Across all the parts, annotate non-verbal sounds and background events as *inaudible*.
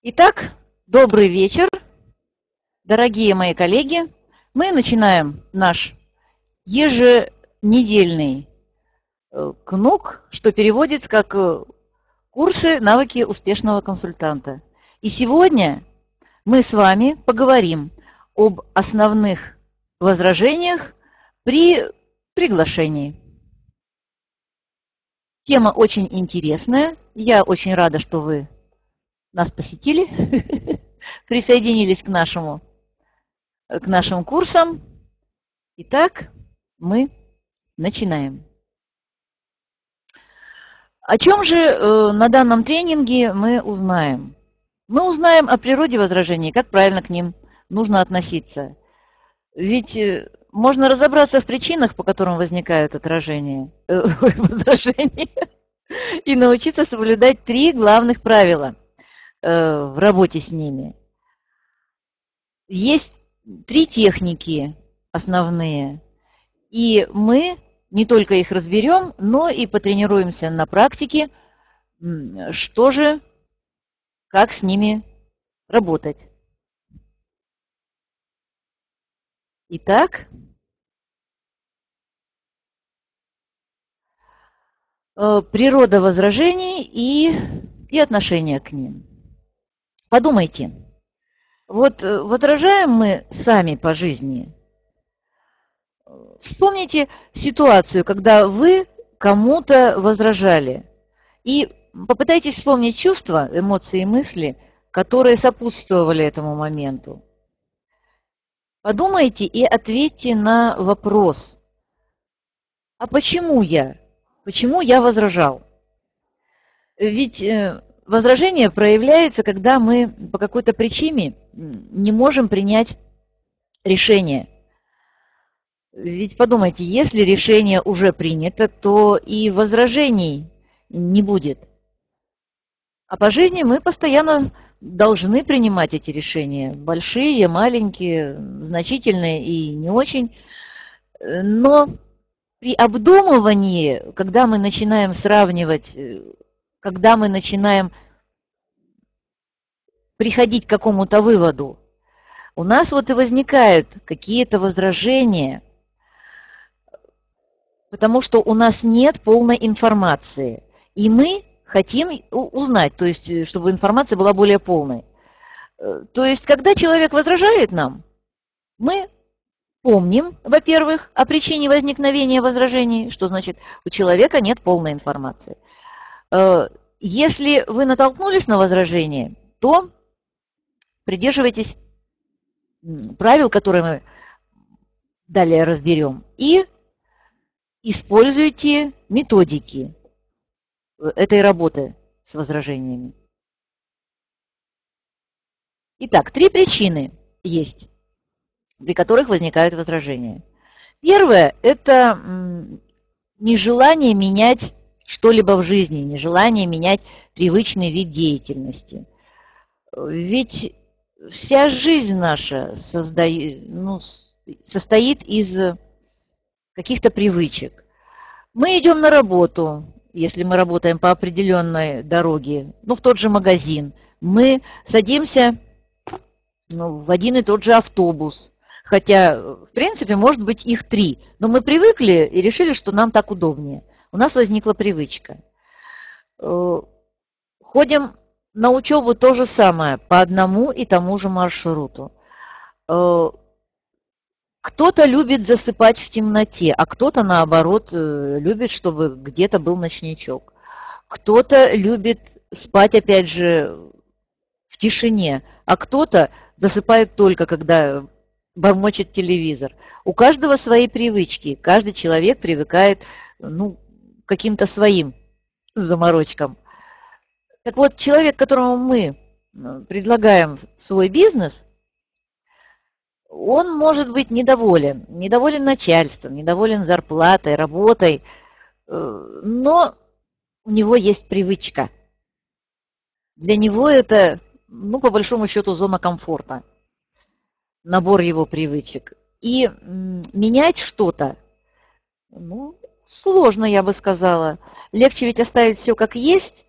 Итак, добрый вечер, дорогие мои коллеги. Мы начинаем наш еженедельный э, КНУК, что переводится как э, курсы «Навыки успешного консультанта». И сегодня мы с вами поговорим об основных возражениях при приглашении. Тема очень интересная. Я очень рада, что вы нас посетили, *laughs* присоединились к нашему, к нашим курсам. Итак, мы начинаем. О чем же э, на данном тренинге мы узнаем? Мы узнаем о природе возражений, как правильно к ним нужно относиться. Ведь э, можно разобраться в причинах, по которым возникают отражения, э, *laughs* возражения, и научиться соблюдать три главных правила э, в работе с ними. Есть три техники основные, и мы не только их разберем, но и потренируемся на практике, что же, как с ними работать. Итак, э, природа возражений и, и отношение к ним. Подумайте, вот э, возражаем мы сами по жизни. Вспомните ситуацию, когда вы кому-то возражали. И попытайтесь вспомнить чувства, эмоции и мысли, которые сопутствовали этому моменту. Подумайте и ответьте на вопрос. А почему я? Почему я возражал? Ведь э, возражение проявляется, когда мы по какой-то причине не можем принять решение. Ведь подумайте, если решение уже принято, то и возражений не будет. А по жизни мы постоянно должны принимать эти решения. Большие, маленькие, значительные и не очень. Но при обдумывании, когда мы начинаем сравнивать, когда мы начинаем приходить к какому-то выводу, у нас вот и возникают какие-то возражения, потому что у нас нет полной информации. И мы хотим узнать, то есть, э, чтобы информация была более полной. Э, то есть, когда человек возражает нам, мы помним, во-первых, о причине возникновения возражений, что значит, у человека нет полной информации. Э, если вы натолкнулись на возражение, то придерживайтесь правил, которые мы далее разберем, и используйте методики, этой работы с возражениями. Итак, три причины есть, при которых возникают возражения. Первое – это нежелание менять что-либо в жизни, нежелание менять привычный вид деятельности. Ведь вся жизнь наша создает, ну, состоит из каких-то привычек. Мы идем на работу, если мы работаем по определенной дороге, ну, в тот же магазин, мы садимся ну, в один и тот же автобус. Хотя, в принципе, может быть их три. Но мы привыкли и решили, что нам так удобнее. У нас возникла привычка. Э, ходим на учебу то же самое, по одному и тому же маршруту. Э, кто-то любит засыпать в темноте, а кто-то, наоборот, э, любит, чтобы где-то был ночничок. Кто-то любит спать, опять же, в тишине, а кто-то засыпает только, когда бормочет телевизор. У каждого свои привычки, каждый человек привыкает ну, каким-то своим заморочкам. Так вот, человек, которому мы э, предлагаем свой бизнес, он может быть недоволен, недоволен начальством, недоволен зарплатой, работой, э, но у него есть привычка. Для него это, ну, по большому счету, зона комфорта, набор его привычек. И менять что-то, ну, сложно, я бы сказала. Легче ведь оставить все как есть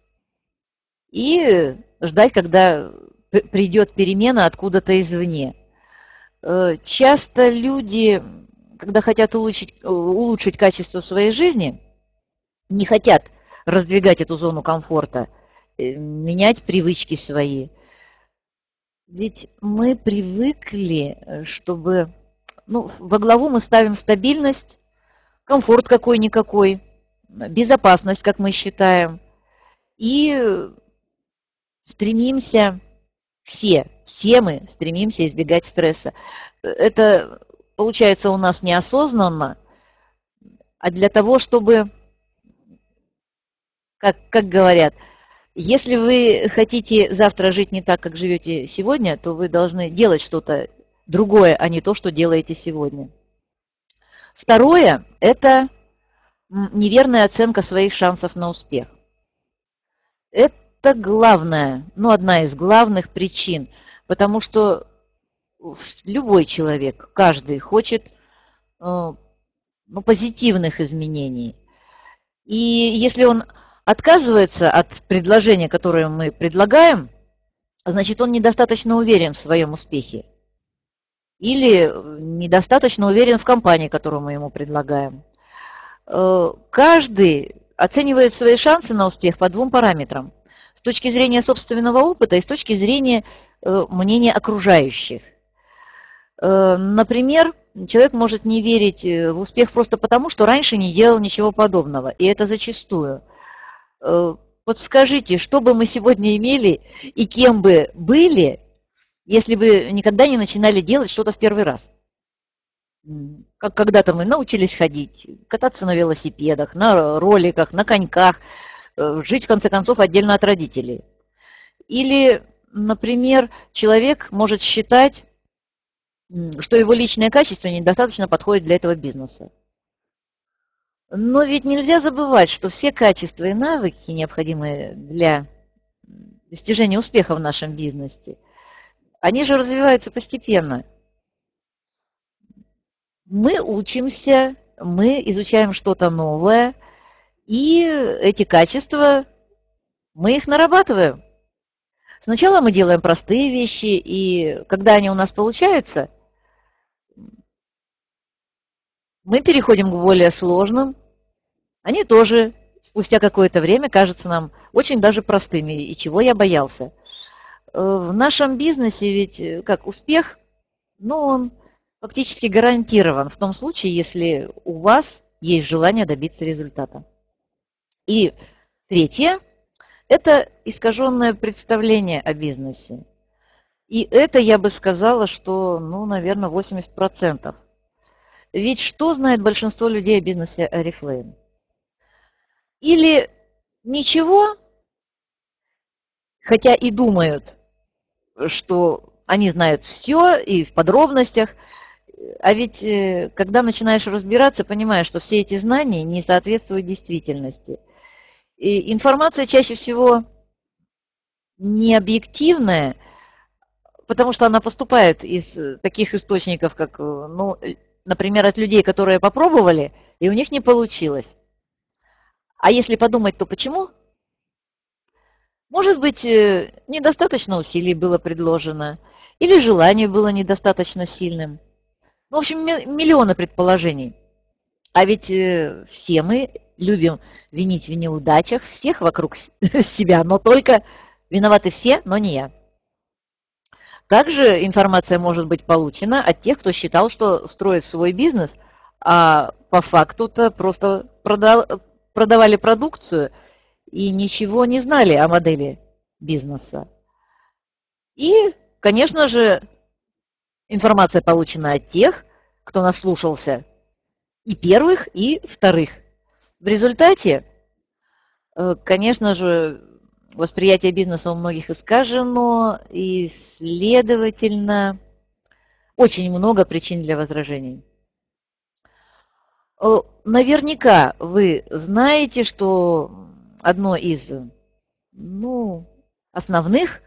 и ждать, когда придет перемена откуда-то извне. Э, часто люди, когда хотят улучшить, э, улучшить качество своей жизни, не хотят раздвигать эту зону комфорта, менять привычки свои. Ведь мы привыкли, чтобы... Ну, во главу мы ставим стабильность, комфорт какой-никакой, безопасность, как мы считаем, и стремимся все, все мы стремимся избегать стресса. Это получается у нас неосознанно, а для того, чтобы, как, как говорят, если вы хотите завтра жить не так, как живете сегодня, то вы должны делать что-то другое, а не то, что делаете сегодня. Второе – это неверная оценка своих шансов на успех. Это главное, ну, одна из главных причин, потому что любой человек, каждый хочет э, ну, позитивных изменений. И если он отказывается от предложения, которое мы предлагаем, значит, он недостаточно уверен в своем успехе. Или недостаточно уверен в компании, которую мы ему предлагаем. Э, каждый оценивает свои шансы на успех по двум параметрам. С точки зрения собственного опыта и с точки зрения э, мнения окружающих. Э, например, человек может не верить в успех просто потому, что раньше не делал ничего подобного. И это зачастую. Подскажите, что бы мы сегодня имели и кем бы были, если бы никогда не начинали делать что-то в первый раз? как когда-то мы научились ходить, кататься на велосипедах, на роликах, на коньках, э, жить, в конце концов, отдельно от родителей. Или, например, человек может считать, что его личное качество недостаточно подходит для этого бизнеса. Но ведь нельзя забывать, что все качества и навыки, необходимые для достижения успеха в нашем бизнесе, они же развиваются постепенно – мы учимся, мы изучаем что-то новое, и эти качества, мы их нарабатываем. Сначала мы делаем простые вещи, и когда они у нас получаются, мы переходим к более сложным. Они тоже спустя какое-то время кажутся нам очень даже простыми, и чего я боялся. Э, в нашем бизнесе ведь э, как успех, ну, он фактически гарантирован в том случае, если у вас есть желание добиться результата. И третье – это искаженное представление о бизнесе. И это, я бы сказала, что, ну, наверное, 80%. Ведь что знает большинство людей о бизнесе Oriflame? Или ничего, хотя и думают, что они знают все и в подробностях – а ведь э, когда начинаешь разбираться, понимаешь, что все эти знания не соответствуют действительности. И информация чаще всего не объективная, потому что она поступает из таких источников, как, э, ну, например, от людей, которые попробовали, и у них не получилось. А если подумать, то почему? Может быть, э, недостаточно усилий было предложено, или желание было недостаточно сильным – ну, в общем, миллионы предположений. А ведь э, все мы любим винить в неудачах всех вокруг *laughs* себя, но только виноваты все, но не я. Также информация может быть получена от тех, кто считал, что строит свой бизнес, а по факту-то просто продавали продукцию и ничего не знали о модели бизнеса. И, конечно же, Информация получена от тех, кто наслушался и первых, и вторых. В результате, э, конечно же, восприятие бизнеса у многих искажено, и, следовательно, очень много причин для возражений. Э, наверняка вы знаете, что одно из ну, основных,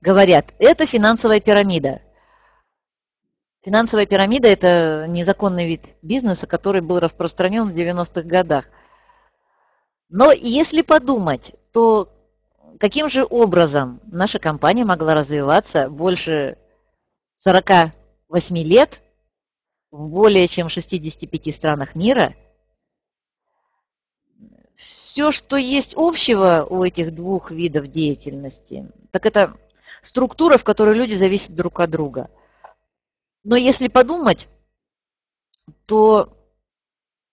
говорят, это финансовая пирамида – Финансовая пирамида – это незаконный вид бизнеса, который был распространен в 90-х годах. Но если подумать, то каким же образом наша компания могла развиваться больше 48 лет в более чем 65 странах мира. Все, что есть общего у этих двух видов деятельности, так это структура, в которой люди зависят друг от друга. Но если подумать, то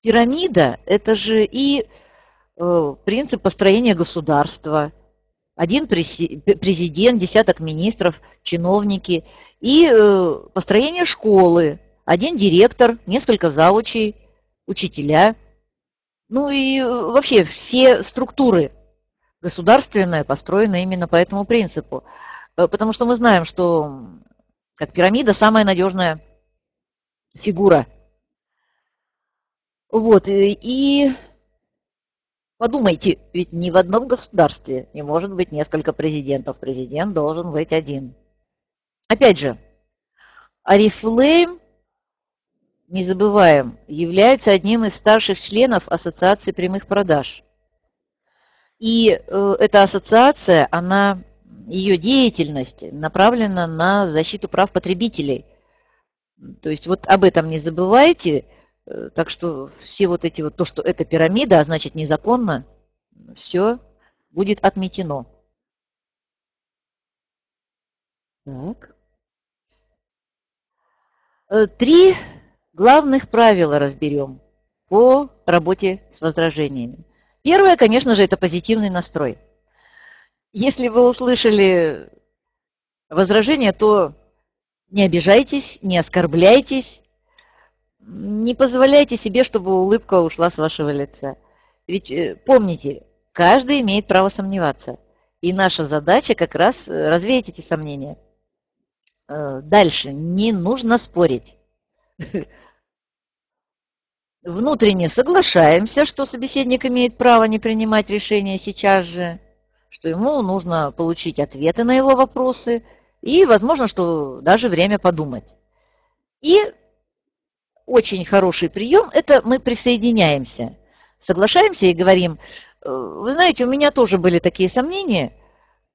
пирамида – это же и э, принцип построения государства, один президент, десяток министров, чиновники, и э, построение школы, один директор, несколько заучей, учителя, ну и э, вообще все структуры государственные построены именно по этому принципу. Э, потому что мы знаем, что как пирамида самая надежная фигура. Вот, и Подумайте, ведь ни в одном государстве не может быть несколько президентов. Президент должен быть один. Опять же, Арифлейм, не забываем, является одним из старших членов Ассоциации прямых продаж. И э, эта ассоциация, она, ее деятельность направлена на защиту прав потребителей. То есть вот об этом не забывайте – Э, так что все вот эти вот, то, что это пирамида, а значит незаконно, все будет отметено. Так. Э, три главных правила разберем по работе с возражениями. Первое, конечно же, это позитивный настрой. Если вы услышали возражение, то не обижайтесь, не оскорбляйтесь, не позволяйте себе, чтобы улыбка ушла с вашего лица. Ведь э, помните, каждый имеет право сомневаться. И наша задача как раз э, развеять эти сомнения. Э, дальше. Не нужно спорить. *laughs* Внутренне соглашаемся, что собеседник имеет право не принимать решения сейчас же, что ему нужно получить ответы на его вопросы и, возможно, что даже время подумать. И очень хороший прием – это мы присоединяемся, соглашаемся и говорим, «Э, вы знаете, у меня тоже были такие сомнения,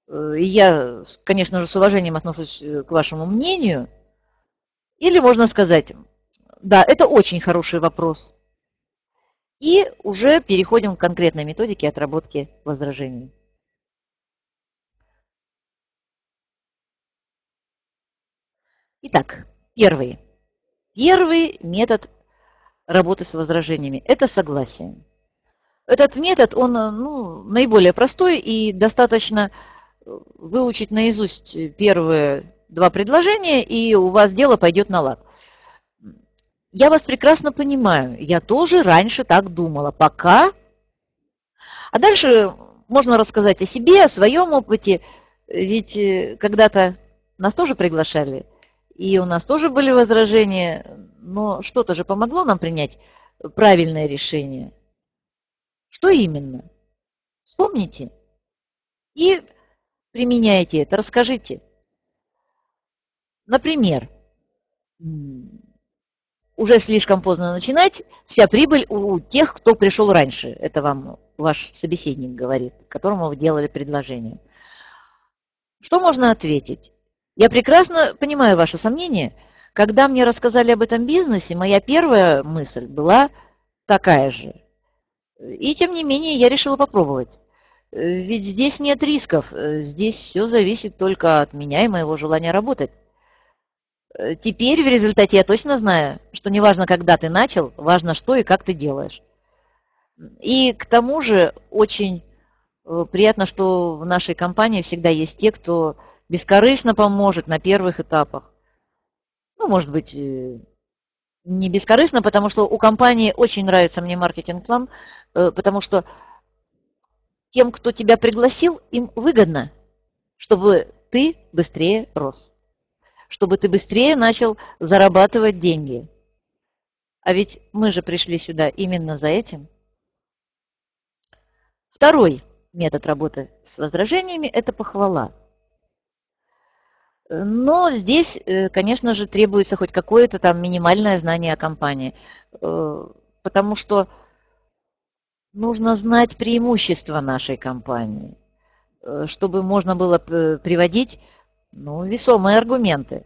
э, и я, конечно же, с уважением отношусь э, к вашему мнению. Или можно сказать, да, это очень хороший вопрос. И уже переходим к конкретной методике отработки возражений. Итак, первый. Первый метод работы с возражениями – это согласие. Этот метод, он ну, наиболее простой и достаточно выучить наизусть первые два предложения, и у вас дело пойдет на лад. Я вас прекрасно понимаю, я тоже раньше так думала, пока... А дальше можно рассказать о себе, о своем опыте, ведь э, когда-то нас тоже приглашали и у нас тоже были возражения, но что-то же помогло нам принять правильное решение. Что именно? Вспомните и применяйте это, расскажите. Например, уже слишком поздно начинать, вся прибыль у тех, кто пришел раньше. Это вам ваш собеседник говорит, которому вы делали предложение. Что можно ответить? Я прекрасно понимаю ваши сомнения. Когда мне рассказали об этом бизнесе, моя первая мысль была такая же. И тем не менее я решила попробовать. Ведь здесь нет рисков, здесь все зависит только от меня и моего желания работать. Теперь в результате я точно знаю, что не важно, когда ты начал, важно, что и как ты делаешь. И к тому же очень э, приятно, что в нашей компании всегда есть те, кто бескорыстно поможет на первых этапах. Ну, может быть, э, не бескорыстно, потому что у компании очень нравится мне маркетинг-план, э, потому что тем, кто тебя пригласил, им выгодно, чтобы ты быстрее рос, чтобы ты быстрее начал зарабатывать деньги. А ведь мы же пришли сюда именно за этим. Второй метод работы с возражениями – это похвала. Но здесь, э, конечно же, требуется хоть какое-то там минимальное знание о компании, э, потому что нужно знать преимущества нашей компании. э, чтобы можно было приводить ну, весомые аргументы.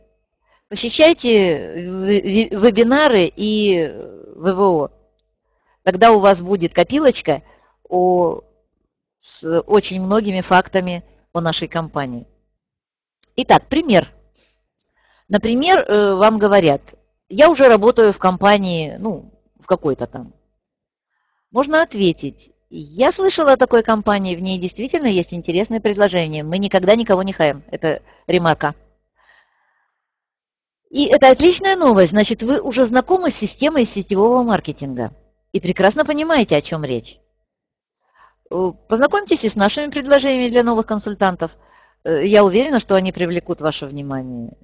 Посещайте вебинары и ВВО. Тогда у вас будет копилочка о, с очень многими фактами о нашей компании. Итак, пример. Например, э, вам говорят, я уже работаю в компании, ну, в какой-то там. Можно ответить, я слышала о такой компании, в ней действительно есть интересные предложения. Мы никогда никого не хаем. Это ремарка. И это отличная новость, значит, вы уже знакомы с системой сетевого маркетинга и прекрасно понимаете, о чем речь. Э, познакомьтесь и с нашими предложениями для новых консультантов. Э, я уверена, что они привлекут ваше внимание.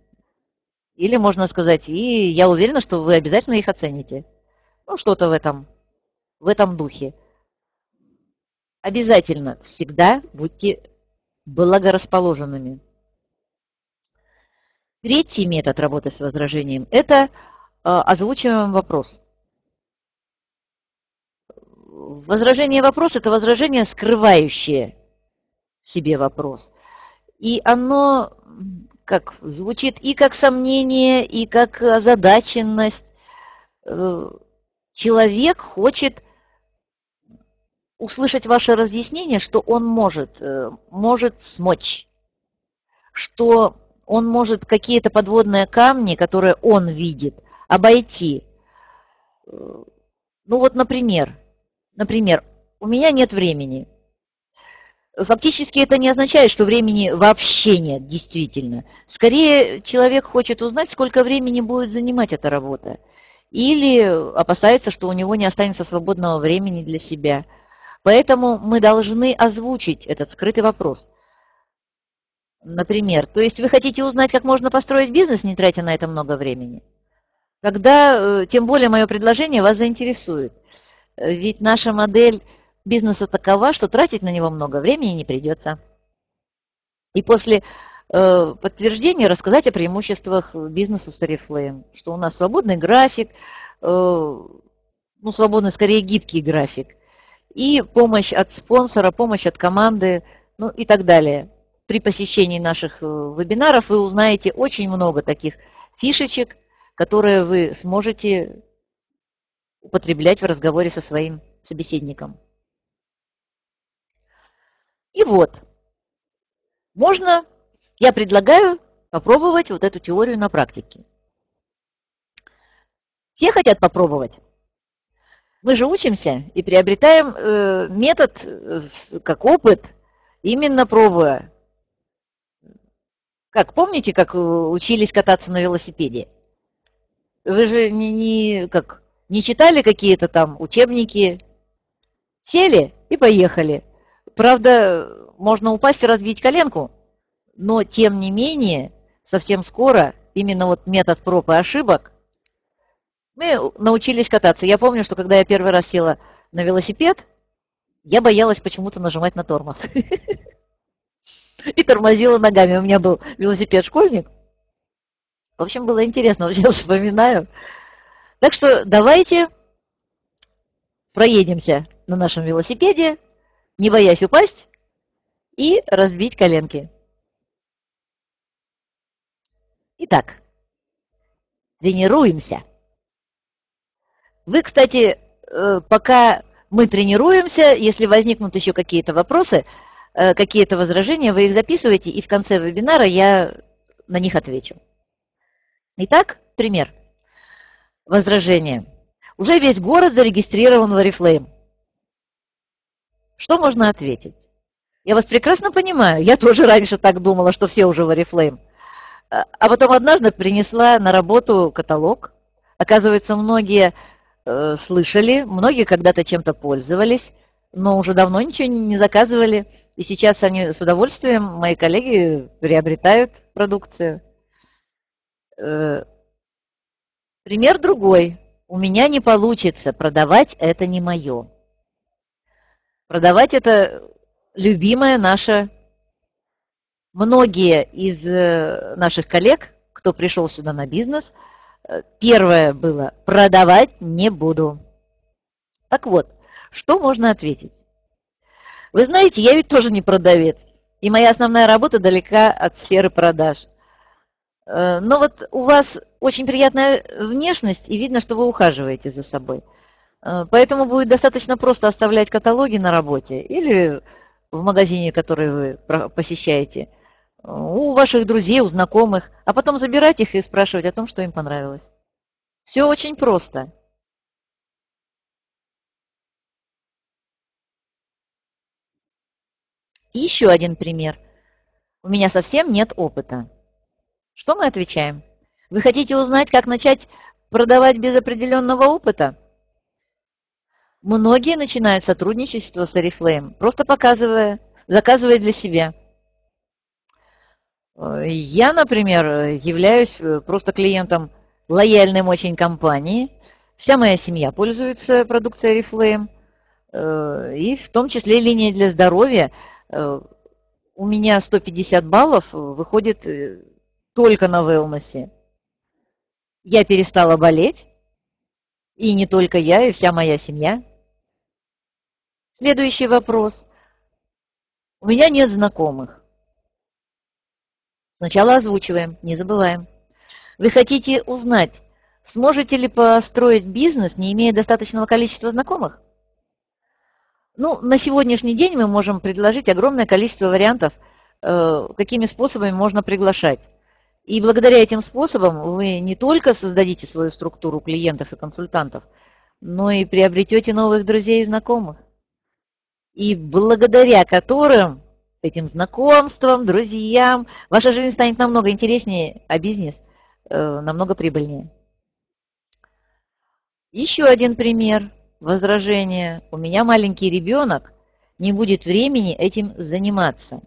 Или можно сказать, и я уверена, что вы обязательно их оцените. Ну, что-то в этом, в этом духе. Обязательно всегда будьте благорасположенными. Третий метод работы с возражением – это э, озвучиваем вопрос. Возражение вопрос – это возражение, скрывающее себе вопрос. И оно как звучит и как сомнение, и как озадаченность. Э, человек хочет услышать ваше разъяснение, что он может, э, может смочь, что он может какие-то подводные камни, которые он видит, обойти. Э, ну вот, например, например, у меня нет времени. Фактически это не означает, что времени вообще нет, действительно. Скорее, человек хочет узнать, сколько времени будет занимать эта работа. Или опасается, что у него не останется свободного времени для себя. Поэтому мы должны озвучить этот скрытый вопрос. Например, то есть вы хотите узнать, как можно построить бизнес, не тратя на это много времени? Тогда, э, тем более, мое предложение вас заинтересует. Ведь наша модель бизнеса такова, что тратить на него много времени не придется. И после э, подтверждения рассказать о преимуществах бизнеса с Oriflame, что у нас свободный график, э, ну, свободный, скорее, гибкий график, и помощь от спонсора, помощь от команды, ну и так далее. При посещении наших э, вебинаров вы узнаете очень много таких фишечек, которые вы сможете употреблять в разговоре со своим собеседником. И вот, можно, я предлагаю попробовать вот эту теорию на практике. Все хотят попробовать? Мы же учимся и приобретаем э, метод э, как опыт, именно пробуя. Как, помните, как учились кататься на велосипеде? Вы же не, не, как, не читали какие-то там учебники, сели и поехали. Правда, можно упасть и разбить коленку, но тем не менее, совсем скоро именно вот метод проб и ошибок мы научились кататься. Я помню, что когда я первый раз села на велосипед, я боялась почему-то нажимать на тормоз. *laughs* И тормозила ногами. У меня был велосипед-школьник. В общем, было интересно, *laughs* вот сейчас вспоминаю. Так что давайте проедемся на нашем велосипеде не боясь упасть и разбить коленки. Итак, тренируемся. Вы, кстати, э, пока мы тренируемся, если возникнут еще какие-то вопросы, э, какие-то возражения, вы их записываете, и в конце вебинара я на них отвечу. Итак, пример. Возражение. Уже весь город зарегистрирован в Oriflame. Что можно ответить? Я вас прекрасно понимаю. Я тоже раньше так думала, что все уже в Oriflame. А, а потом однажды принесла на работу каталог. Оказывается, многие э, слышали, многие когда-то чем-то пользовались, но уже давно ничего не заказывали. И сейчас они с удовольствием, мои коллеги, приобретают продукцию. Э, пример другой. У меня не получится, продавать это не мое. Продавать это любимая наша. Многие из э, наших коллег, кто пришел сюда на бизнес, первое было «продавать не буду». Так вот, что можно ответить? Вы знаете, я ведь тоже не продавец. и моя основная работа далека от сферы продаж. Э, но вот у вас очень приятная внешность, и видно, что вы ухаживаете за собой. Э, поэтому будет достаточно просто оставлять каталоги на работе или в магазине, который вы посещаете, у ваших друзей, у знакомых, а потом забирать их и спрашивать о том, что им понравилось. Все очень просто. И еще один пример. У меня совсем нет опыта. Что мы отвечаем? Вы хотите узнать, как начать продавать без определенного опыта? Многие начинают сотрудничество с Oriflame, просто показывая, заказывая для себя. Я, например, являюсь э, просто клиентом лояльным очень компании. Вся моя семья пользуется продукцией Oriflame. Э, и в том числе линия для здоровья. Э, у меня 150 баллов выходит только на wellness. Я перестала болеть. И не только я, и вся моя семья. Следующий вопрос. У меня нет знакомых. Сначала озвучиваем, не забываем. Вы хотите узнать, сможете ли построить бизнес, не имея достаточного количества знакомых? Ну, на сегодняшний день мы можем предложить огромное количество вариантов, э, какими способами можно приглашать. И благодаря этим способам вы не только создадите свою структуру клиентов и консультантов, но и приобретете новых друзей и знакомых и благодаря которым, этим знакомствам, друзьям, ваша жизнь станет намного интереснее, а бизнес э, намного прибыльнее. Еще один пример возражения. У меня маленький ребенок, не будет времени этим заниматься.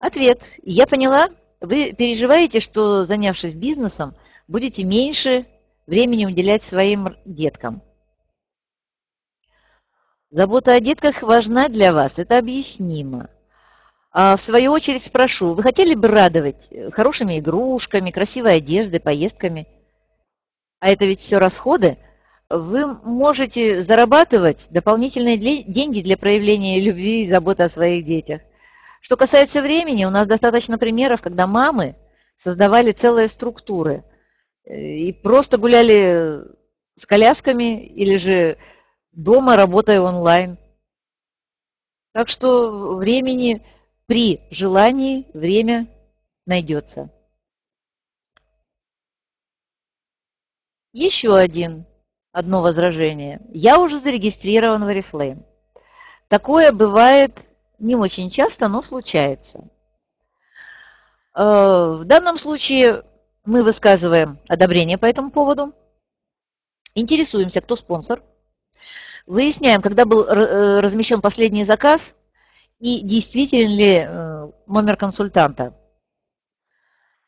Ответ. Я поняла, вы переживаете, что занявшись бизнесом, будете меньше времени уделять своим деткам. Забота о детках важна для вас, это объяснимо. А в свою очередь спрошу, вы хотели бы радовать э, хорошими игрушками, красивой одеждой, поездками? А это ведь все расходы. Вы можете зарабатывать дополнительные деньги для проявления любви и заботы о своих детях. Что касается времени, у нас достаточно примеров, когда мамы создавали целые структуры э, и просто гуляли с колясками или же дома, работая онлайн. Так что времени при желании время найдется. Еще один, одно возражение. Я уже зарегистрирован в Oriflame. Такое бывает не очень часто, но случается. Э, в данном случае мы высказываем одобрение по этому поводу, интересуемся, кто спонсор, Выясняем, когда был э, размещен последний заказ и действительно ли э, номер консультанта.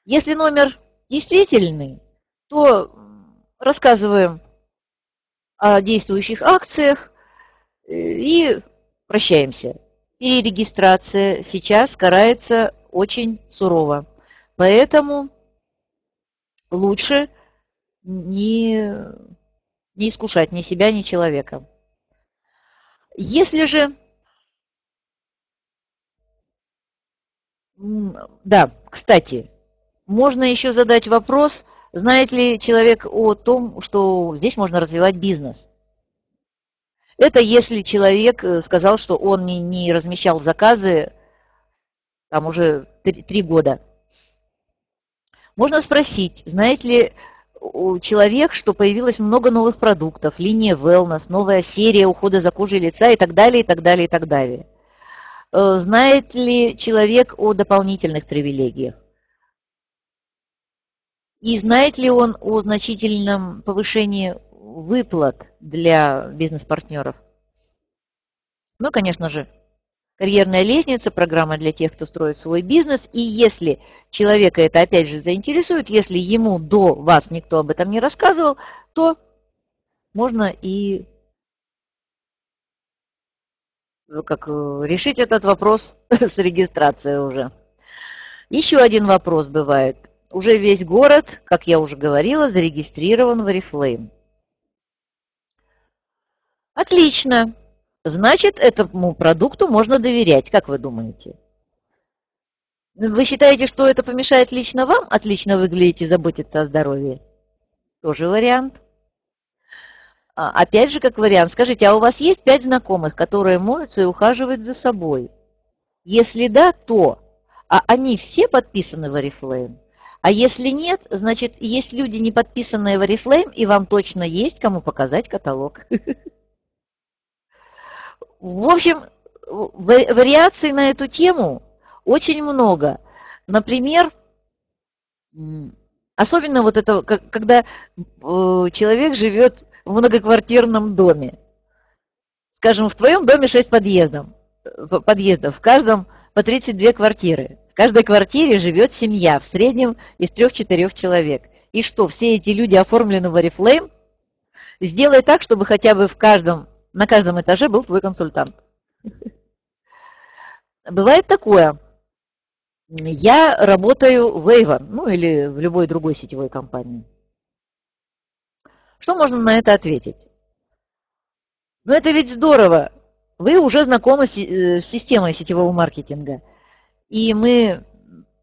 Если номер действительный, то рассказываем о действующих акциях э, и прощаемся. Перерегистрация сейчас карается очень сурово. Поэтому лучше не, не искушать ни себя, ни человека. Если же... Да, кстати, можно еще задать вопрос, знает ли человек о том, что здесь можно развивать бизнес. Это если человек э, сказал, что он не, не размещал заказы там уже три года. Можно спросить, знает ли человек, что появилось много новых продуктов, линия wellness, новая серия ухода за кожей лица и так далее, и так далее, и так далее. Э, знает ли человек о дополнительных привилегиях? И знает ли он о значительном повышении выплат для бизнес-партнеров? Ну, конечно же, Карьерная лестница – программа для тех, кто строит свой бизнес. И если человека это опять же заинтересует, если ему до вас никто об этом не рассказывал, то можно и ну, как, э, решить этот вопрос *laughs* с регистрацией уже. Еще один вопрос бывает. Уже весь город, как я уже говорила, зарегистрирован в Oriflame. Отлично. Значит, этому продукту можно доверять. Как вы думаете? Вы считаете, что это помешает лично вам отлично выглядеть и заботиться о здоровье? Тоже вариант. А, опять же, как вариант, скажите, а у вас есть пять знакомых, которые моются и ухаживают за собой? Если да, то а они все подписаны в Oriflame? А если нет, значит, есть люди, не подписанные в Oriflame, и вам точно есть кому показать каталог. *laughs* В общем, вариаций на эту тему очень много. Например, особенно вот это, когда э, человек живет в многоквартирном доме. Скажем, в твоем доме 6 подъездов, подъездов, в каждом по 32 квартиры. В каждой квартире живет семья, в среднем из 3-4 человек. И что, все эти люди оформлены в Oriflame? Сделай так, чтобы хотя бы в каждом, на каждом этаже был твой консультант. Бывает такое. Я работаю в Avon, ну или в любой другой сетевой компании. Что можно на это ответить? Ну это ведь здорово. Вы уже знакомы с э, системой сетевого маркетинга. И мы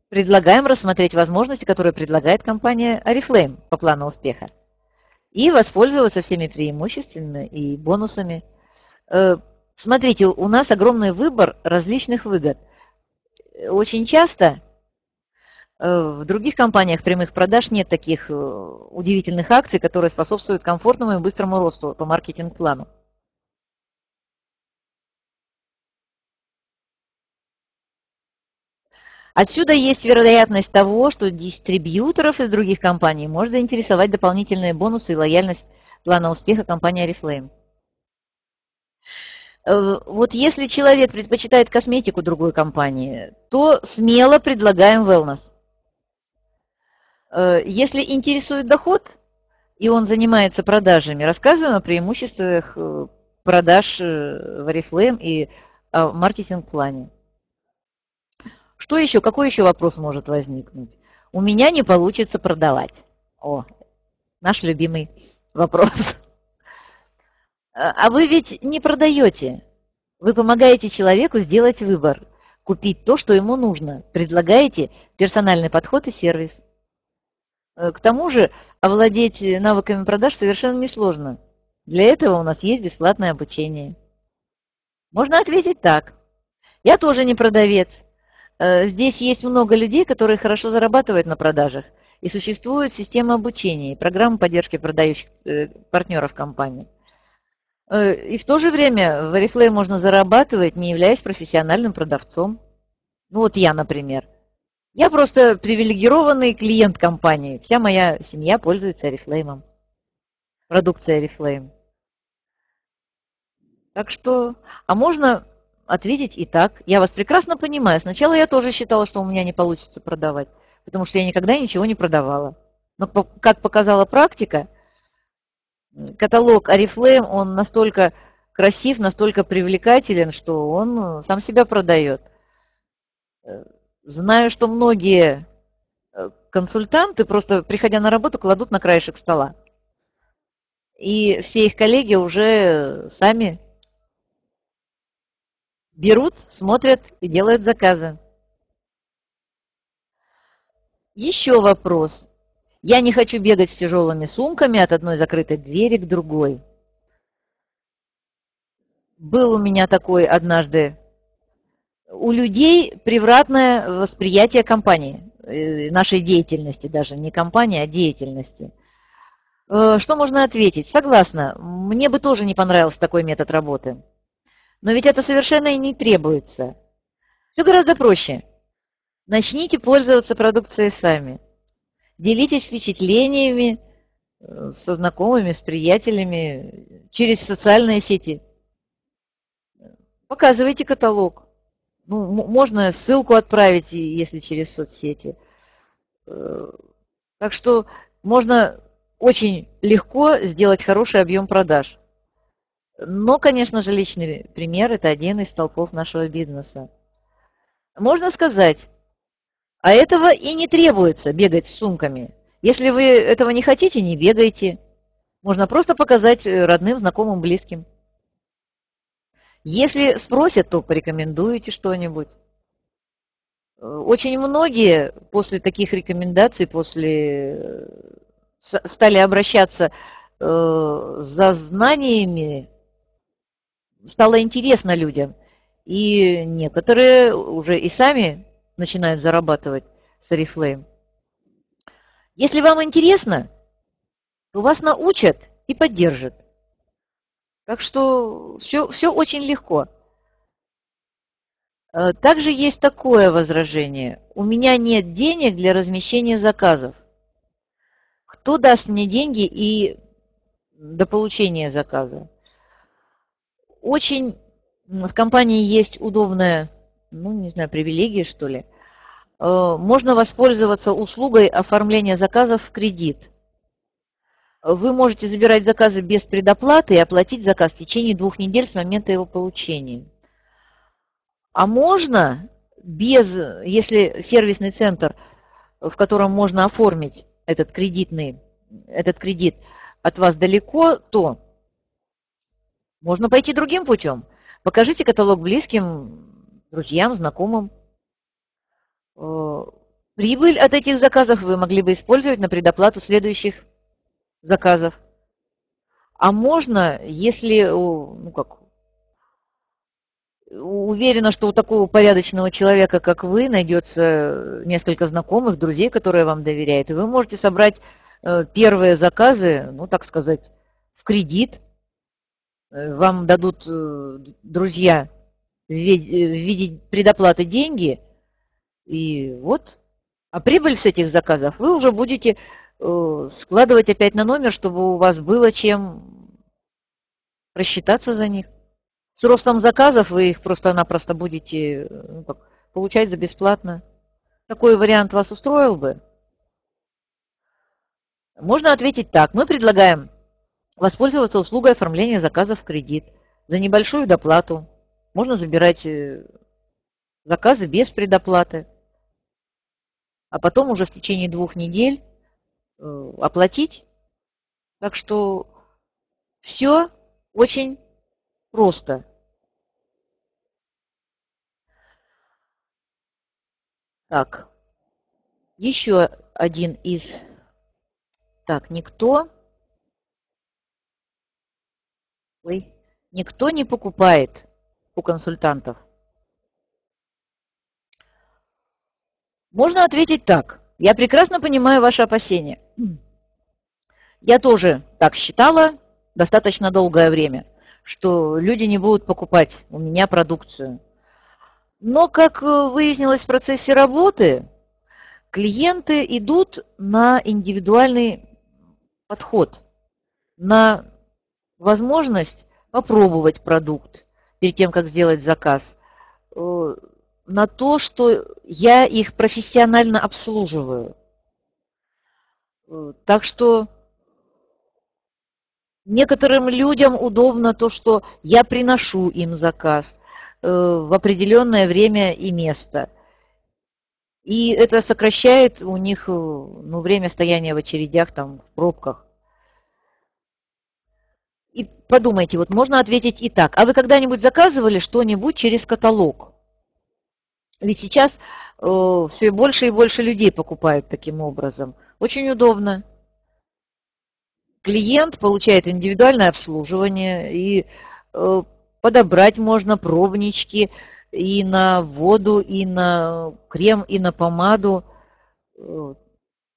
предлагаем рассмотреть возможности, которые предлагает компания Oriflame по плану успеха. И воспользоваться всеми преимуществами и бонусами. Э, смотрите, у нас огромный выбор различных выгод. Очень часто э, в других компаниях прямых продаж нет таких удивительных акций, которые способствуют комфортному и быстрому росту по маркетинг-плану. Отсюда есть вероятность того, что дистрибьюторов из других компаний может заинтересовать дополнительные бонусы и лояльность плана успеха компании Oriflame. Э, вот если человек предпочитает косметику другой компании, то смело предлагаем wellness. Э, если интересует доход, и он занимается продажами, рассказываем о преимуществах э, продаж в Oriflame и о маркетинг-плане. Что еще? Какой еще вопрос может возникнуть? У меня не получится продавать. О, наш любимый вопрос. А вы ведь не продаете. Вы помогаете человеку сделать выбор, купить то, что ему нужно. Предлагаете персональный подход и сервис. Э, к тому же овладеть навыками продаж совершенно несложно. Для этого у нас есть бесплатное обучение. Можно ответить так. Я тоже не продавец. Э, здесь есть много людей, которые хорошо зарабатывают на продажах. И существует система обучения и программа поддержки продающих э, партнеров компании. Э, и в то же время в Oriflame можно зарабатывать, не являясь профессиональным продавцом. Ну вот я, например. Я просто привилегированный клиент компании. Вся моя семья пользуется Oriflame. Продукция Oriflame. Так что, а можно ответить и так. Я вас прекрасно понимаю. Сначала я тоже считала, что у меня не получится продавать, потому что я никогда ничего не продавала. Но, как показала практика, каталог Oriflame, он настолько красив, настолько привлекателен, что он сам себя продает. Знаю, что многие э, консультанты, просто приходя на работу, кладут на краешек стола. И все их коллеги уже сами берут, смотрят и делают заказы. Еще вопрос. Я не хочу бегать с тяжелыми сумками от одной закрытой двери к другой. Был у меня такой однажды. У людей превратное восприятие компании, э, нашей деятельности даже, не компании, а деятельности. Э, что можно ответить? Согласна, мне бы тоже не понравился такой метод работы. Но ведь это совершенно и не требуется. Все гораздо проще. Начните пользоваться продукцией сами. Делитесь впечатлениями э, со знакомыми, с приятелями, через социальные сети. Показывайте каталог. Ну, можно ссылку отправить, если через соцсети. Э, так что можно очень легко сделать хороший объем продаж. Но, конечно же, личный пример – это один из столпов нашего бизнеса. Можно сказать, а этого и не требуется бегать с сумками. Если вы этого не хотите, не бегайте. Можно просто показать родным, знакомым, близким. Если спросят, то порекомендуете что-нибудь. Очень многие после таких рекомендаций, после э, стали обращаться э, за знаниями, стало интересно людям. И некоторые уже и сами начинают зарабатывать с Oriflame. Если вам интересно, то вас научат и поддержат. Так что все, все очень легко. Э, также есть такое возражение. У меня нет денег для размещения заказов. Кто даст мне деньги и до получения заказа? Очень в компании есть удобная, ну, не знаю, привилегия, что ли. Э, можно воспользоваться услугой оформления заказов в кредит. Вы можете забирать заказы без предоплаты и оплатить заказ в течение двух недель с момента его получения. А можно без, если сервисный центр, в котором можно оформить этот кредитный, этот кредит от вас далеко, то можно пойти другим путем. Покажите каталог близким, друзьям, знакомым. Э, прибыль от этих заказов вы могли бы использовать на предоплату следующих заказов. А можно, если, ну как, уверена, что у такого порядочного человека, как вы, найдется несколько знакомых, друзей, которые вам доверяют, и вы можете собрать э, первые заказы, ну, так сказать, в кредит. Э, вам дадут э, друзья в виде предоплаты деньги, и вот, а прибыль с этих заказов вы уже будете складывать опять на номер, чтобы у вас было чем рассчитаться за них. С ростом заказов вы их просто-напросто будете ну, как, получать за бесплатно. Такой вариант вас устроил бы? Можно ответить так. Мы предлагаем воспользоваться услугой оформления заказов в кредит за небольшую доплату. Можно забирать э, заказы без предоплаты, а потом уже в течение двух недель э, оплатить. Так что все очень Просто. Так. Еще один из... Так, никто... Ой, никто не покупает у консультантов. Можно ответить так. Я прекрасно понимаю ваши опасения. Я тоже так считала достаточно долгое время что люди не будут покупать у меня продукцию. Но, как э, выяснилось в процессе работы, клиенты идут на индивидуальный подход, на возможность попробовать продукт перед тем, как сделать заказ, э, на то, что я их профессионально обслуживаю. Э, так что Некоторым людям удобно то, что я приношу им заказ э, в определенное время и место. И это сокращает у них ну, время стояния в очередях, там, в пробках. И подумайте, вот можно ответить и так. А вы когда-нибудь заказывали что-нибудь через каталог? Ведь сейчас э, все больше и больше людей покупают таким образом. Очень удобно клиент получает индивидуальное обслуживание, и э, подобрать можно пробнички и на воду, и на крем, и на помаду. Э,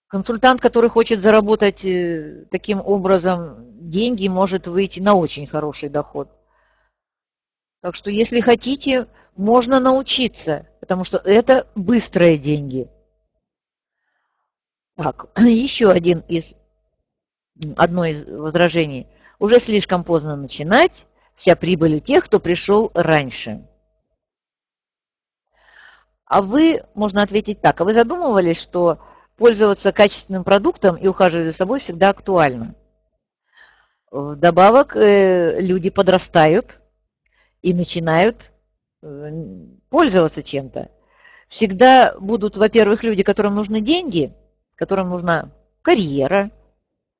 консультант, который хочет заработать э, таким образом деньги, может выйти на очень хороший доход. Так что, если хотите, можно научиться, потому что это быстрые деньги. Так, *clears throat* еще один из одно из возражений, уже слишком поздно начинать, вся прибыль у тех, кто пришел раньше. А вы, можно ответить так, а вы задумывались, что пользоваться качественным продуктом и ухаживать за собой всегда актуально? Вдобавок э, люди подрастают и начинают э, пользоваться чем-то. Всегда будут, во-первых, люди, которым нужны деньги, которым нужна карьера,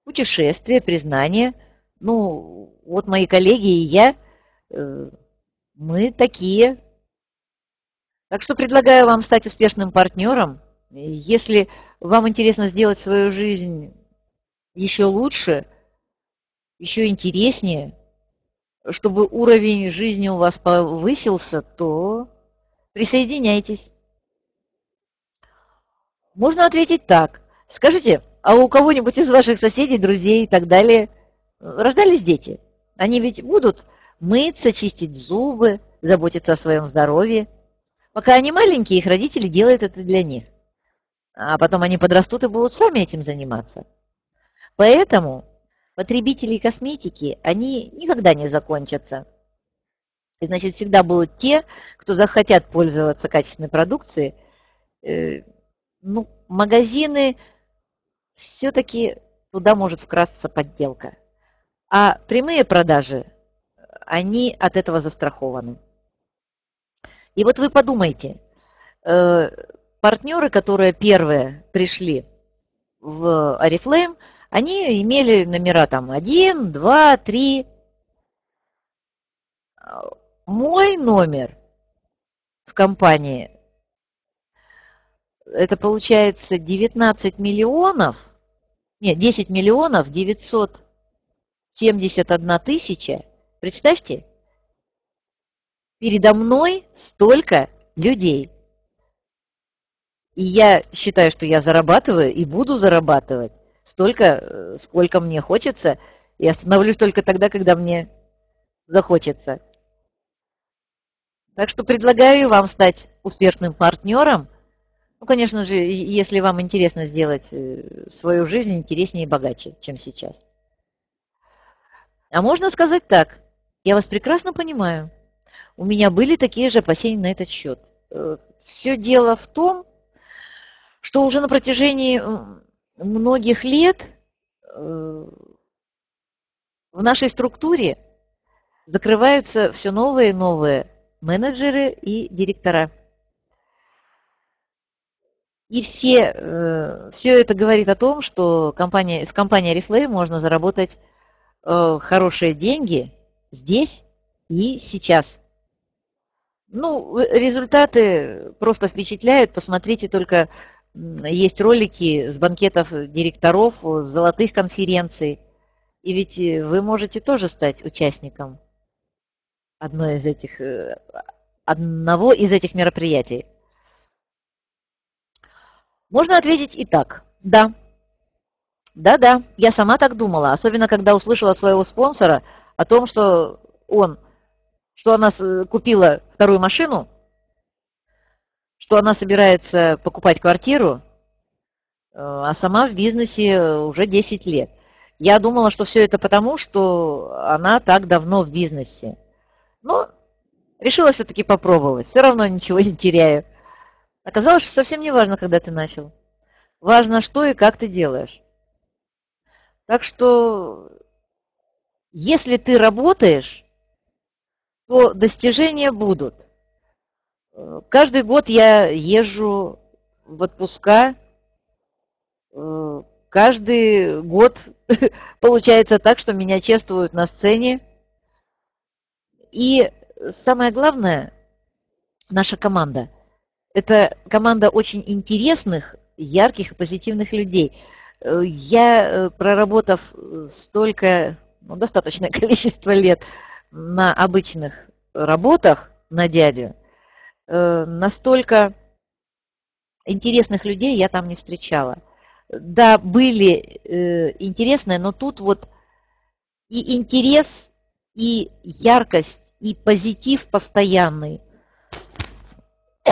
путешествие, признание. Ну, вот мои коллеги и я, э, Мы такие. Так что предлагаю вам стать успешным партнером. Если вам интересно сделать свою жизнь еще лучше, еще интереснее, чтобы уровень жизни у вас повысился, то присоединяйтесь. Можно ответить так. Скажите, а у кого-нибудь из ваших соседей, друзей и так далее рождались дети? Они ведь будут мыться, чистить зубы, заботиться о своем здоровье. Пока они маленькие, их родители делают это для них. А потом они подрастут и будут сами этим заниматься. Поэтому потребители косметики, они никогда не закончатся. И, значит, всегда будут те, кто захотят пользоваться качественной продукцией. Э, ну, магазины все-таки туда может вкрасться подделка. А прямые продажи, они от этого застрахованы. И вот вы подумайте, э, партнеры, которые первые пришли в Oriflame, они имели номера там 1, 2, 3. Мой номер в компании, это получается 19 миллионов, нет, 10 миллионов 971 тысяча. Представьте, передо мной столько людей. И я считаю, что я зарабатываю и буду зарабатывать столько, э, сколько мне хочется, и остановлюсь только тогда, когда мне захочется. Так что предлагаю вам стать успешным партнером. Ну, конечно же, если вам интересно сделать э, свою жизнь интереснее и богаче, чем сейчас. А можно сказать так. Я вас прекрасно понимаю. У меня были такие же опасения на этот счет. Э, Все дело в том, что уже на протяжении многих лет э, в нашей структуре закрываются все новые и новые менеджеры и директора. И все, э, все это говорит о том, что компания, в компании Reflame можно заработать э, хорошие деньги здесь и сейчас. Ну, результаты просто впечатляют. Посмотрите только есть ролики с банкетов директоров, с золотых конференций. И ведь э, вы можете тоже стать участником одной из этих, э, одного из этих мероприятий. Можно ответить и так. Да. Да-да, я сама так думала, особенно когда услышала своего спонсора о том, что он, что она купила вторую машину, что она собирается покупать квартиру, э, а сама в бизнесе уже 10 лет. Я думала, что все это потому, что она так давно в бизнесе. Но решила все-таки попробовать. Все равно ничего не теряю. Оказалось, что совсем не важно, когда ты начал. Важно, что и как ты делаешь. Так что, если ты работаешь, то достижения будут. Каждый год я езжу в отпуска. Э, каждый год *laughs* получается так, что меня чествуют на сцене. И самое главное, наша команда. Это команда очень интересных, ярких и позитивных людей. Э, я, э, проработав столько, ну, достаточное *laughs* количество лет на обычных работах на дядю, Э, настолько интересных людей я там не встречала. Да, были э, интересные, но тут вот и интерес, и яркость, и позитив постоянный. *coughs*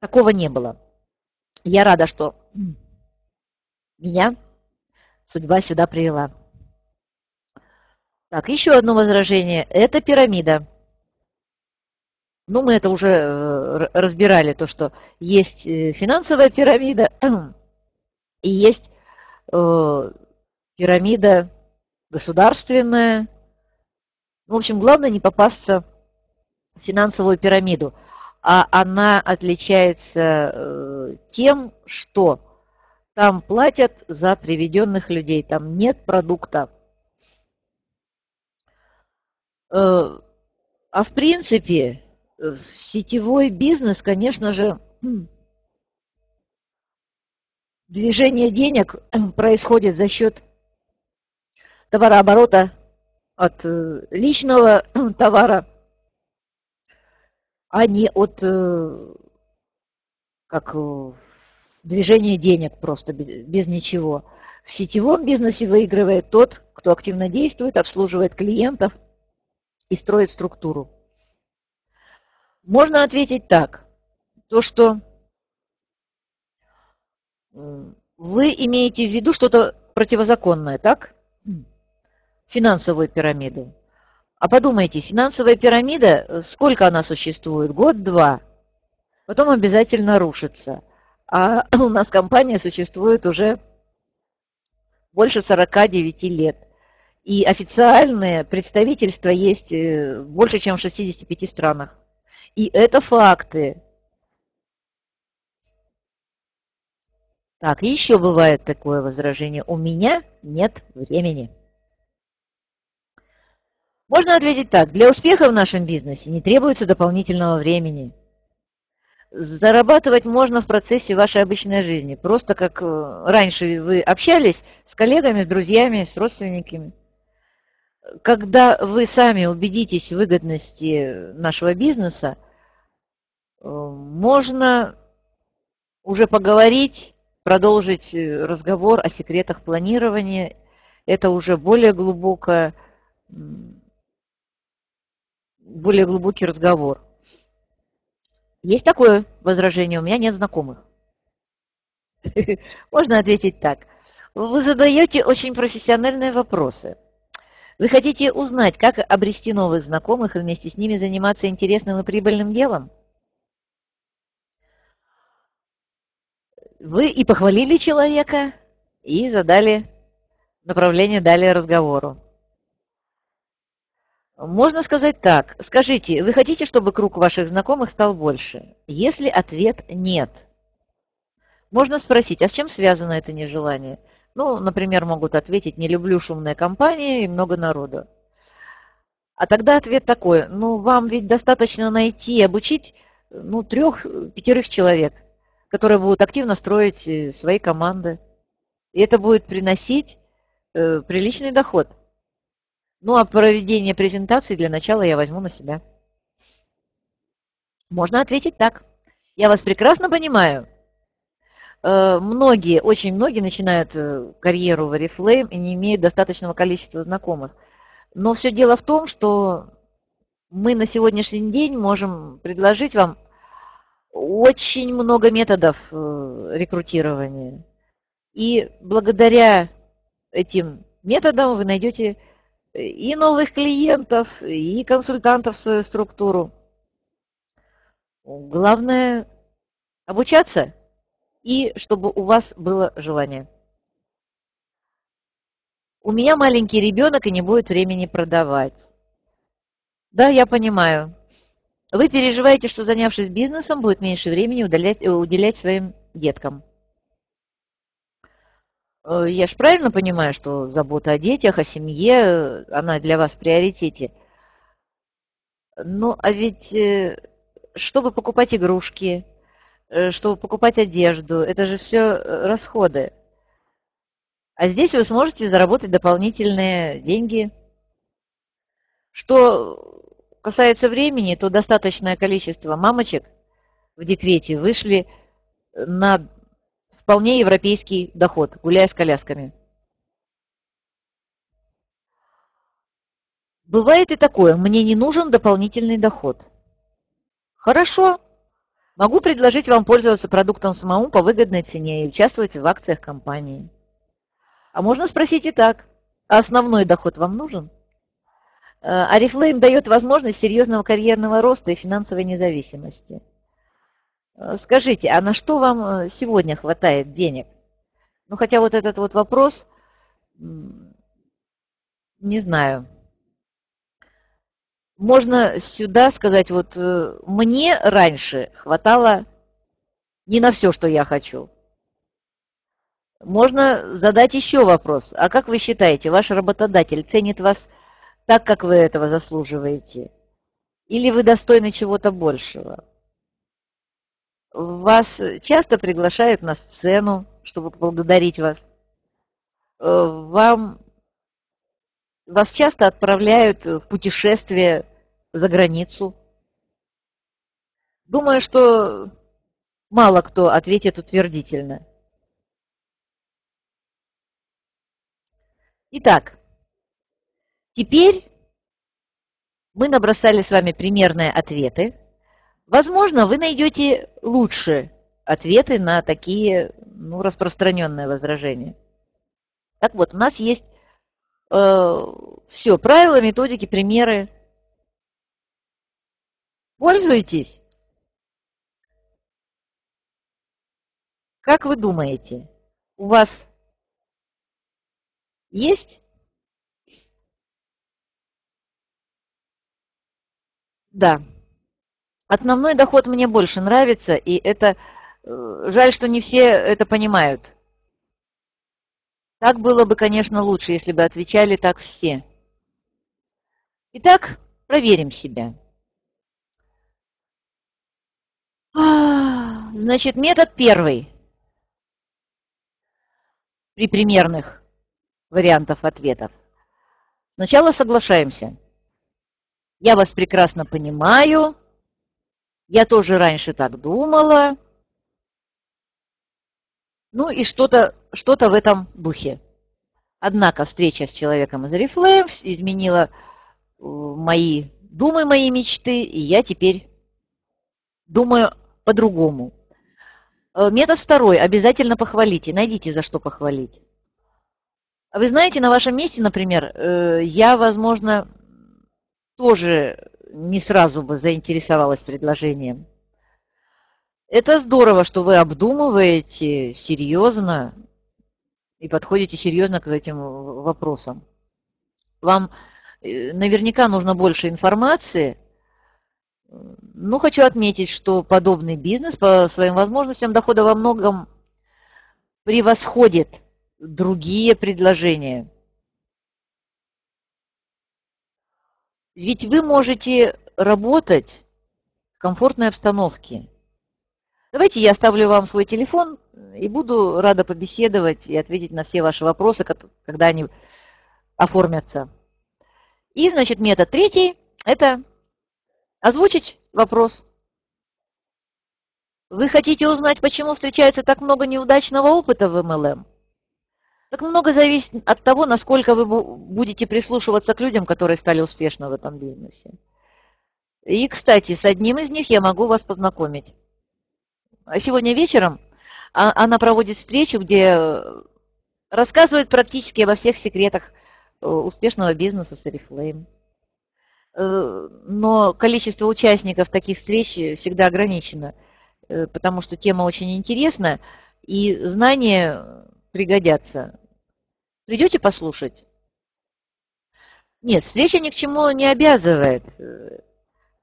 Такого не было. Я рада, что *coughs* меня судьба сюда привела. Так, еще одно возражение. Это пирамида. Ну, мы это уже э, разбирали, то, что есть э, финансовая пирамида *clears throat* и есть э, пирамида государственная. В общем, главное не попасться в финансовую пирамиду. А она отличается тем, что там платят за приведенных людей, там нет продукта. А в принципе, сетевой бизнес, конечно же, движение денег происходит за счет товарооборота от э, личного товара, а не от э, как движения денег просто без ничего. В сетевом бизнесе выигрывает тот, кто активно действует, обслуживает клиентов и строит структуру. Можно ответить так. То, что вы имеете в виду что-то противозаконное, так? Финансовую пирамиду. А подумайте, финансовая пирамида, сколько она существует? Год-два. Потом обязательно рушится. А *laughs* у нас компания существует уже больше 49 лет. И официальное представительство есть э, больше, чем в 65 странах. И это факты. Так, еще бывает такое возражение. У меня нет времени. Можно ответить так. Для успеха в нашем бизнесе не требуется дополнительного времени. Зарабатывать можно в процессе вашей обычной жизни. Просто как э, раньше вы общались с коллегами, с друзьями, с родственниками. Когда вы сами убедитесь в выгодности нашего бизнеса, э, можно уже поговорить, продолжить э, разговор о секретах планирования. Это уже более глубокое, более глубокий разговор. Есть такое возражение, у меня нет знакомых. *laughs* Можно ответить так. Вы задаете очень профессиональные вопросы. Вы хотите узнать, как обрести новых знакомых и вместе с ними заниматься интересным и прибыльным делом? Вы и похвалили человека, и задали направление далее разговору. Можно сказать так. Скажите, вы хотите, чтобы круг ваших знакомых стал больше? Если ответ нет, можно спросить, а с чем связано это нежелание? Ну, например, могут ответить, не люблю шумные компании и много народу. А тогда ответ такой, ну, вам ведь достаточно найти и обучить ну, трех-пятерых человек, которые будут активно строить э, свои команды. И это будет приносить э, приличный доход – ну, а проведение презентации для начала я возьму на себя. Можно ответить так. Я вас прекрасно понимаю. Э, многие, очень многие начинают э, карьеру в Oriflame и не имеют достаточного количества знакомых. Но все дело в том, что мы на сегодняшний день можем предложить вам очень много методов э, рекрутирования. И благодаря этим методам вы найдете и новых клиентов, и консультантов в свою структуру. Главное обучаться и чтобы у вас было желание. У меня маленький ребенок и не будет времени продавать. Да, я понимаю. Вы переживаете, что занявшись бизнесом, будет меньше времени удалять, уделять своим деткам. Э, я же правильно понимаю, что забота о детях, о семье, она для вас в приоритете. Ну, а ведь э, чтобы покупать игрушки, э, чтобы покупать одежду, это же все расходы. А здесь вы сможете заработать дополнительные деньги. Что касается времени, то достаточное количество мамочек в декрете вышли на вполне европейский доход, гуляя с колясками. Бывает и такое, мне не нужен дополнительный доход. Хорошо, могу предложить вам пользоваться продуктом самому по выгодной цене и участвовать в акциях компании. А можно спросить и так, а основной доход вам нужен? Арифлейм дает возможность серьезного карьерного роста и финансовой независимости. Э, скажите, а на что вам э, сегодня хватает денег? Ну, хотя вот этот вот вопрос, не знаю. Можно сюда сказать, вот э, мне раньше хватало не на все, что я хочу. Можно задать еще вопрос. А как вы считаете, ваш работодатель ценит вас так, как вы этого заслуживаете? Или вы достойны чего-то большего? Вас часто приглашают на сцену, чтобы поблагодарить вас. Э, вам, вас часто отправляют в путешествие за границу. Думаю, что мало кто ответит утвердительно. Итак, теперь мы набросали с вами примерные ответы. Возможно, вы найдете лучше ответы на такие ну, распространенные возражения. Так вот, у нас есть все, правила, методики, примеры. Пользуйтесь. Как вы думаете, у вас есть? Да. Основной доход мне больше нравится, и это э, жаль, что не все это понимают. Так было бы, конечно, лучше, если бы отвечали так все. Итак, проверим себя. Значит, метод первый. При примерных вариантах ответов. Сначала соглашаемся. Я вас прекрасно понимаю. Я тоже раньше так думала. Ну и что-то что, -то, в этом духе. Однако встреча с человеком из Oriflame изменила э, мои думы, мои мечты, и я теперь думаю по-другому. Э, метод второй. Обязательно похвалите. Найдите, за что похвалить. Вы знаете, на вашем месте, например, э, я, возможно, тоже не сразу бы заинтересовалась предложением. Это здорово, что вы обдумываете серьезно и подходите серьезно к этим вопросам. Вам э, наверняка нужно больше информации, но хочу отметить, что подобный бизнес по своим возможностям дохода во многом превосходит другие предложения. Ведь вы можете работать в комфортной обстановке. Давайте я оставлю вам свой телефон и буду рада побеседовать и ответить на все ваши вопросы, когда они оформятся. И, значит, метод третий – это озвучить вопрос. Вы хотите узнать, почему встречается так много неудачного опыта в MLM? Так много зависит от того, насколько вы будете прислушиваться к людям, которые стали успешны в этом бизнесе. И, кстати, с одним из них я могу вас познакомить. Сегодня вечером а, она проводит встречу, где рассказывает практически обо всех секретах э, успешного бизнеса с Oriflame. Э, но количество участников таких встреч всегда ограничено, э, потому что тема очень интересна, и знания пригодятся. Придете послушать? Нет, встреча ни к чему не обязывает.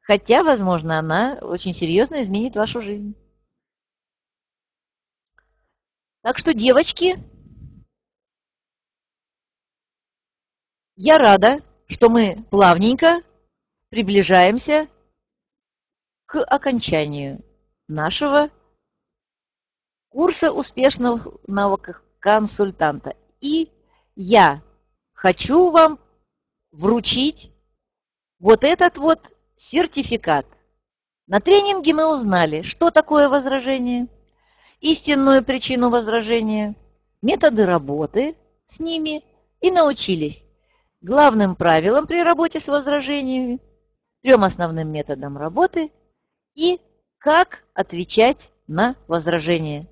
Хотя, возможно, она очень серьезно изменит вашу жизнь. Так что, девочки, я рада, что мы плавненько приближаемся к окончанию нашего курса успешного навыков консультанта. И я хочу вам вручить вот этот вот сертификат. На тренинге мы узнали, что такое возражение, истинную причину возражения, методы работы с ними и научились главным правилам при работе с возражениями, трем основным методам работы и как отвечать на возражения.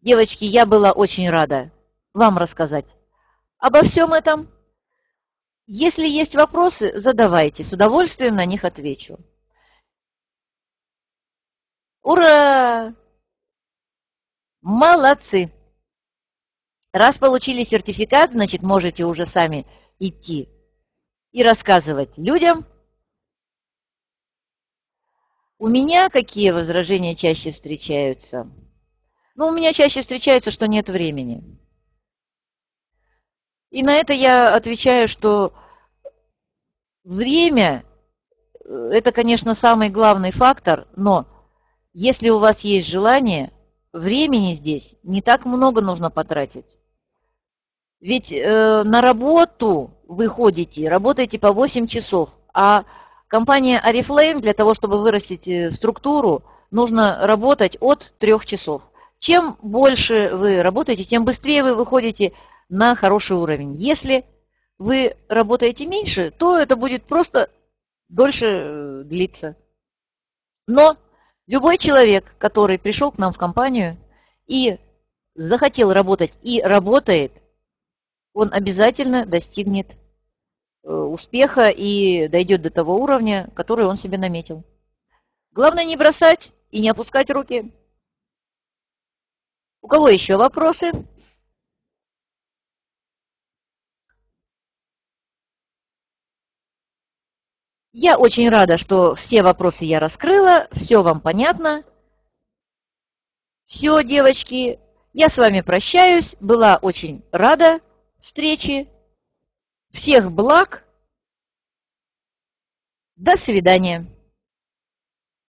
Девочки, я была очень рада вам рассказать обо всем этом. Если есть вопросы, задавайте, с удовольствием на них отвечу. Ура! Молодцы! Раз получили сертификат, значит, можете уже сами идти и рассказывать людям. У меня какие возражения чаще встречаются? Ну, у меня чаще встречается, что нет времени. И на это я отвечаю, что время э, – это, конечно, самый главный фактор, но если у вас есть желание, времени здесь не так много нужно потратить. Ведь э, на работу вы ходите, работаете по 8 часов, а компания Oriflame для того, чтобы вырастить э, структуру, нужно работать от 3 часов. Чем больше вы работаете, тем быстрее вы выходите на хороший уровень. Если вы работаете меньше, то это будет просто дольше э, длиться. Но любой человек, который пришел к нам в компанию и захотел работать и работает, он обязательно достигнет э, успеха и дойдет до того уровня, который он себе наметил. Главное не бросать и не опускать руки. У кого еще вопросы? Я очень рада, что все вопросы я раскрыла, все вам понятно. Все, девочки, я с вами прощаюсь, была очень рада встрече. Всех благ. До свидания.